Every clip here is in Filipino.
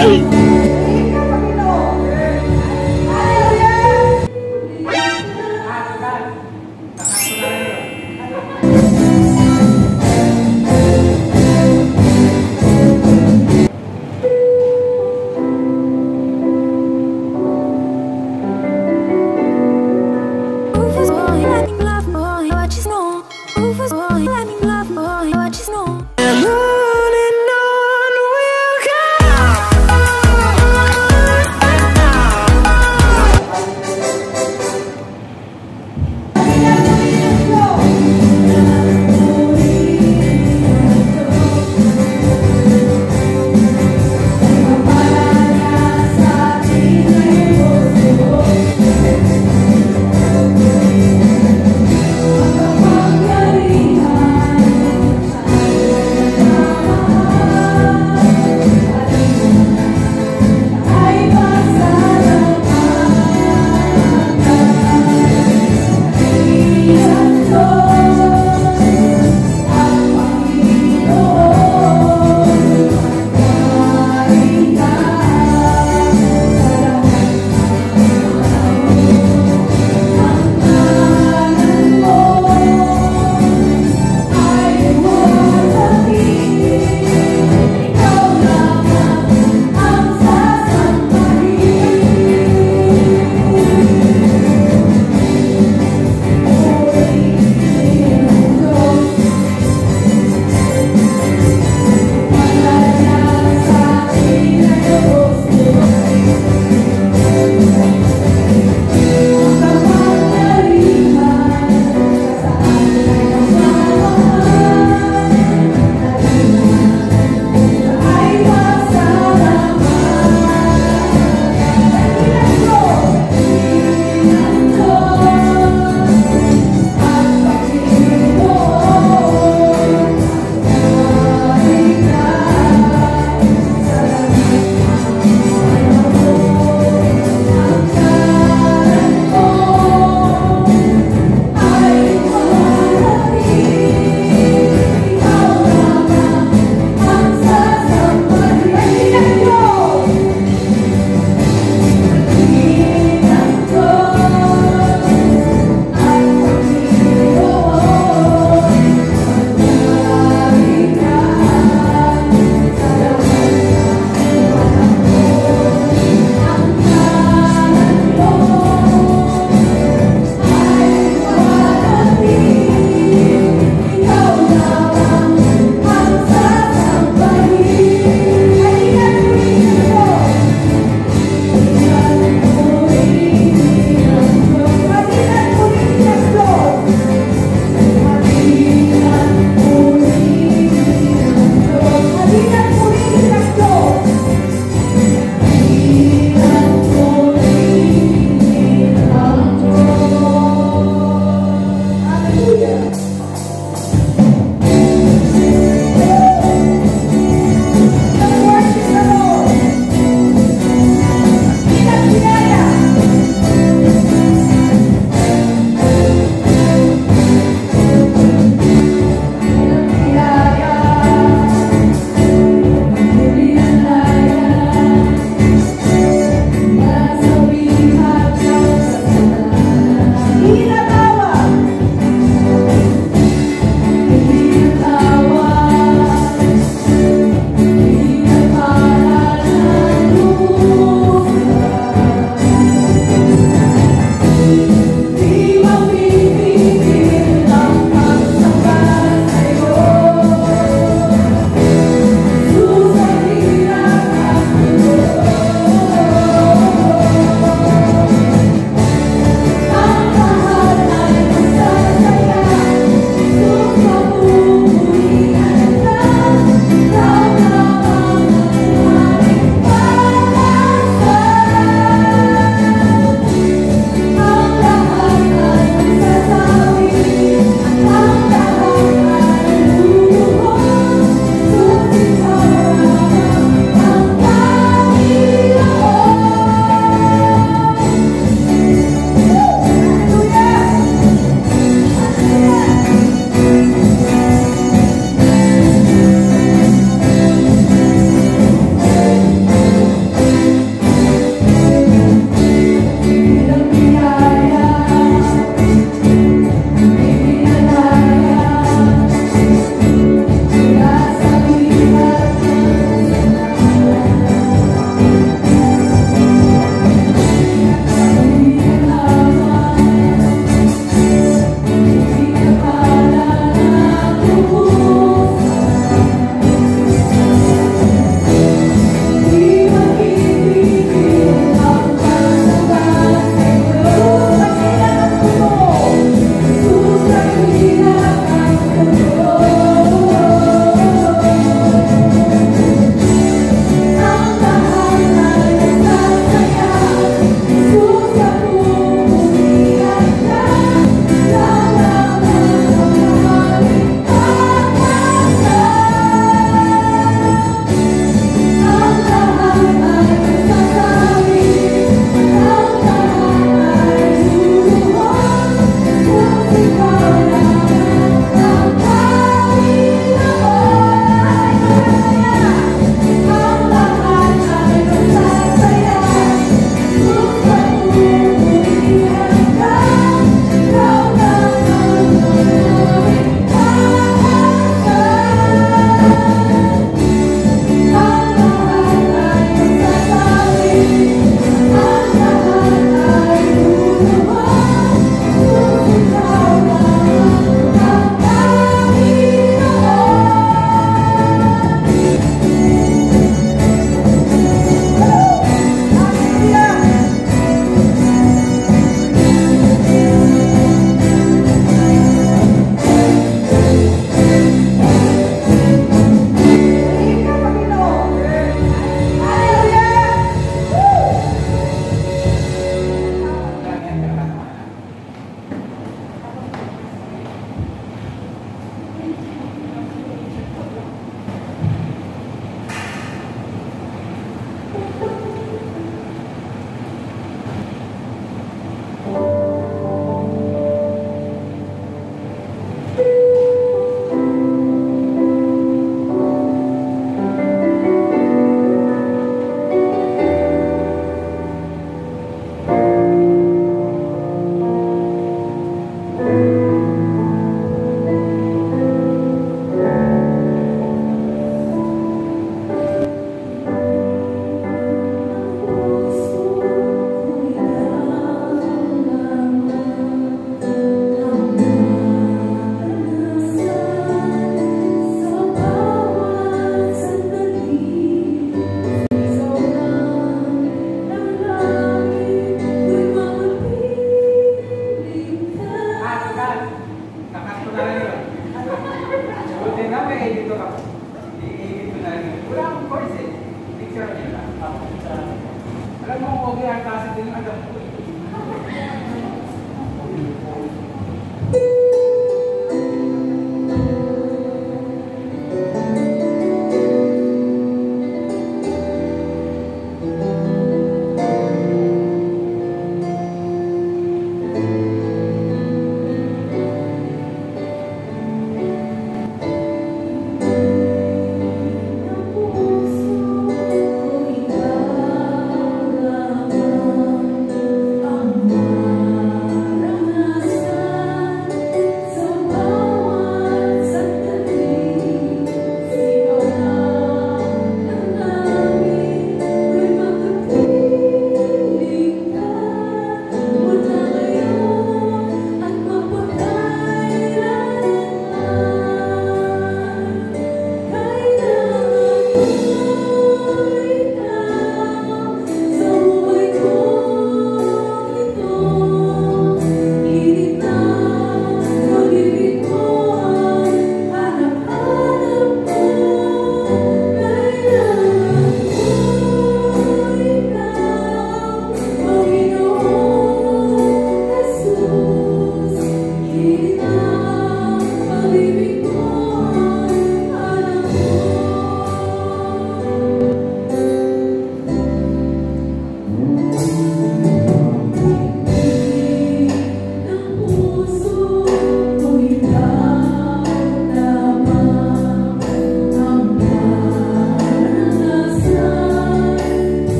Hey!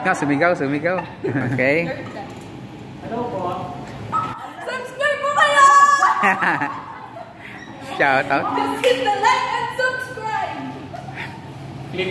Shoutout nga, sumigaw, sumigaw. Okay. Hello po. Subscribe po kayo! Shoutout. Just hit the like and subscribe! Click